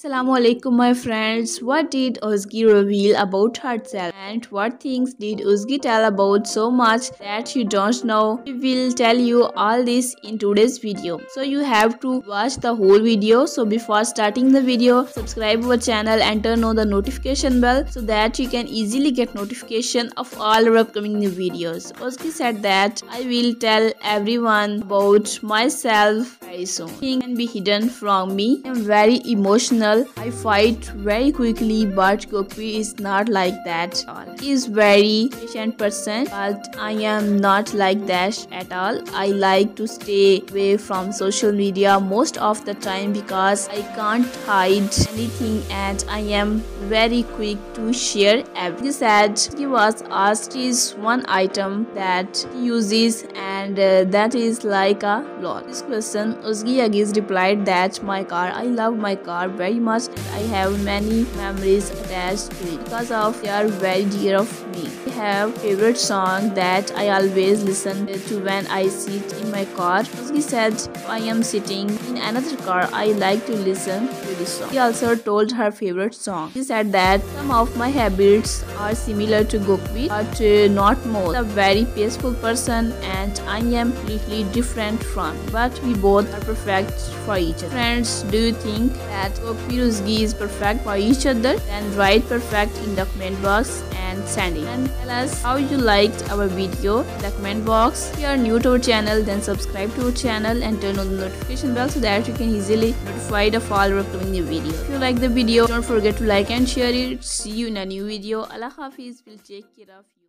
Assalamu alaikum my friends. What did Ozge reveal about herself and what things did Ozge tell about so much that you don't know? We will tell you all this in today's video. So you have to watch the whole video. So before starting the video, subscribe our channel and turn on the notification bell so that you can easily get notification of all our upcoming new videos. Ozge said that I will tell everyone about myself very soon. Nothing can be hidden from me. I am very emotional I fight very quickly but Gopi is not like that at all. He is very patient person but I am not like that at all. I like to stay away from social media most of the time because I can't hide anything and I am very quick to share everything. He said he was asked his one item that he uses and uh, that is like a lot. This question Ozge replied that my car I love my car very much I have many memories attached to it because of they are very dear of me. I have favorite song that I always listen to when I sit in my car. He said I am sitting in another car I like to listen to this song. She also told her favorite song. She said that some of my habits are similar to Gokvi but uh, not more. a very peaceful person and I am completely different from but we both are perfect for each other. Friends, do you think that Gokvi is perfect for each other? Then write perfect in the comment box and send it. And tell us how you liked our video in the comment box. If you are new to our channel then subscribe to our channel and turn on the notification bell so that you can easily notified of all our upcoming new video. If you like the video don't forget to like and share it. See you in a new video. Allah Hafiz will take care of you.